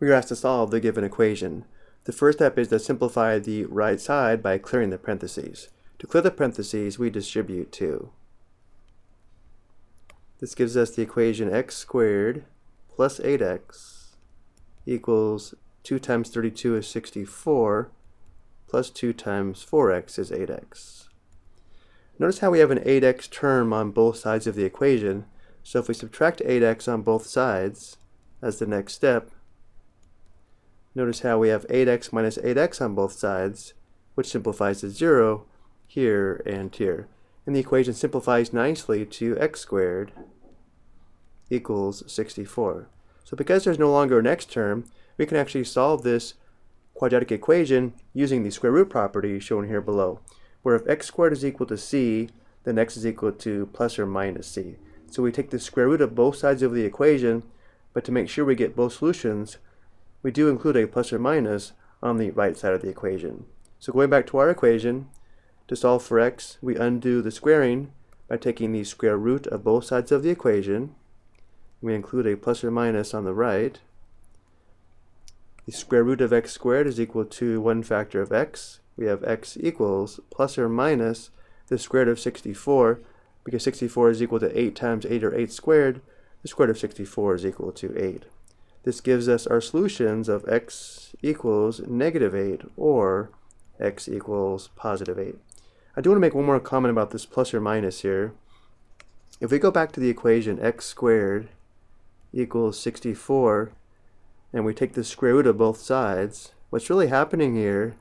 we are asked to solve the given equation. The first step is to simplify the right side by clearing the parentheses. To clear the parentheses, we distribute 2. This gives us the equation x squared plus 8x equals 2 times 32 is 64 plus 2 times 4x is 8x. Notice how we have an 8x term on both sides of the equation. So if we subtract 8x on both sides as the next step, notice how we have 8x minus 8x on both sides, which simplifies to 0 here and here. And the equation simplifies nicely to x squared equals 64. So because there's no longer an x term, we can actually solve this quadratic equation using the square root property shown here below, where if x squared is equal to c, then x is equal to plus or minus c. So we take the square root of both sides of the equation, but to make sure we get both solutions, we do include a plus or minus on the right side of the equation. So going back to our equation, to solve for x, we undo the squaring by taking the square root of both sides of the equation. We include a plus or minus on the right. The square root of x squared is equal to 1 factor of x. We have x equals plus or minus the square root of 64. Because 64 is equal to 8 times 8 or 8 squared, the square root of 64 is equal to 8. This gives us our solutions of x equals negative 8 or x equals positive 8. I do want to make one more comment about this plus or minus here. If we go back to the equation x squared equals 64 and we take the square root of both sides, what's really happening here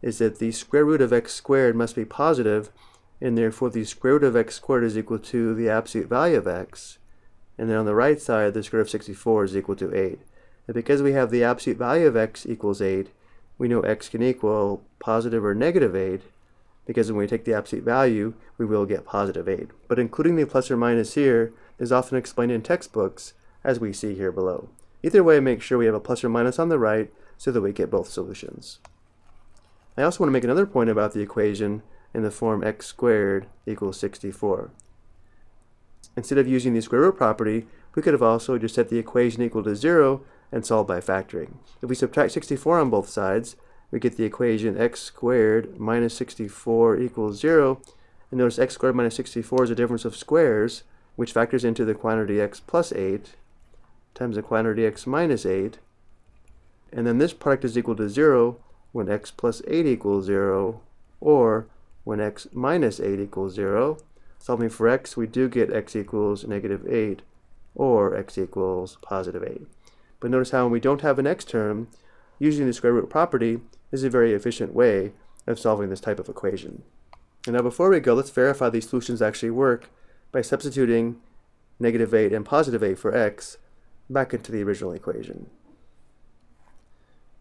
is that the square root of x squared must be positive and therefore the square root of x squared is equal to the absolute value of x. And then on the right side, the square root of 64 is equal to 8. And because we have the absolute value of x equals 8, we know x can equal positive or negative 8, because when we take the absolute value, we will get positive 8. But including the plus or minus here is often explained in textbooks, as we see here below. Either way, make sure we have a plus or minus on the right so that we get both solutions. I also want to make another point about the equation in the form x squared equals 64. Instead of using the square root property, we could have also just set the equation equal to 0 and solve by factoring. If we subtract 64 on both sides, we get the equation x squared minus 64 equals 0. And notice x squared minus 64 is a difference of squares, which factors into the quantity x plus 8 times the quantity x minus 8. And then this product is equal to 0 when x plus 8 equals 0, or when x minus 8 equals 0. Solving for x, we do get x equals negative 8, or x equals positive 8. But notice how when we don't have an x term, using the square root property is a very efficient way of solving this type of equation. And now before we go, let's verify these solutions actually work by substituting negative 8 and positive 8 for x back into the original equation.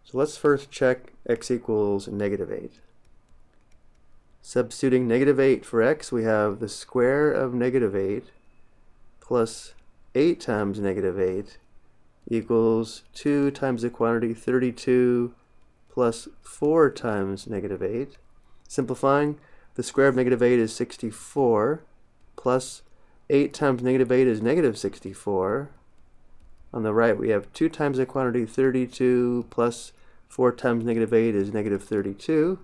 So let's first check x equals negative 8. Substituting negative 8 for x, we have the square of negative 8 plus 8 times negative 8 equals 2 times the quantity 32 plus 4 times negative 8. Simplifying, the square of negative 8 is 64, plus 8 times negative 8 is negative 64. On the right, we have 2 times the quantity 32, plus 4 times negative 8 is negative 32.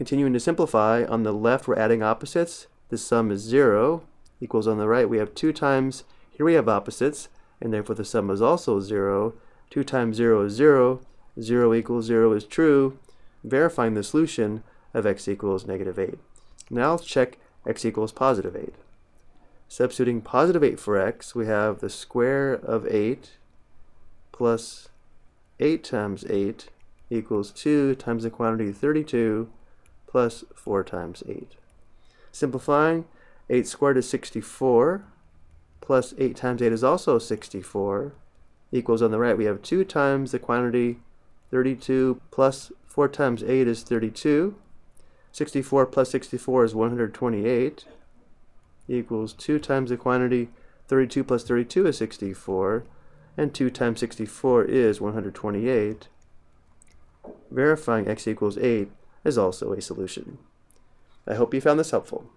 Continuing to simplify, on the left we're adding opposites. The sum is 0, equals on the right we have 2 times, here we have opposites, and therefore the sum is also 0. 2 times 0 is 0, 0 equals 0 is true, verifying the solution of x equals negative 8. Now let's check x equals positive 8. Substituting positive 8 for x, we have the square of 8 plus 8 times 8 equals 2 times the quantity 32 plus 4 times 8. Simplifying, 8 squared is 64, plus 8 times 8 is also 64, equals on the right, we have 2 times the quantity 32 plus 4 times 8 is 32. 64 plus 64 is 128 equals 2 times the quantity 32 plus 32 is 64 and 2 times 64 is 128. Verifying x equals 8 is also a solution. I hope you found this helpful.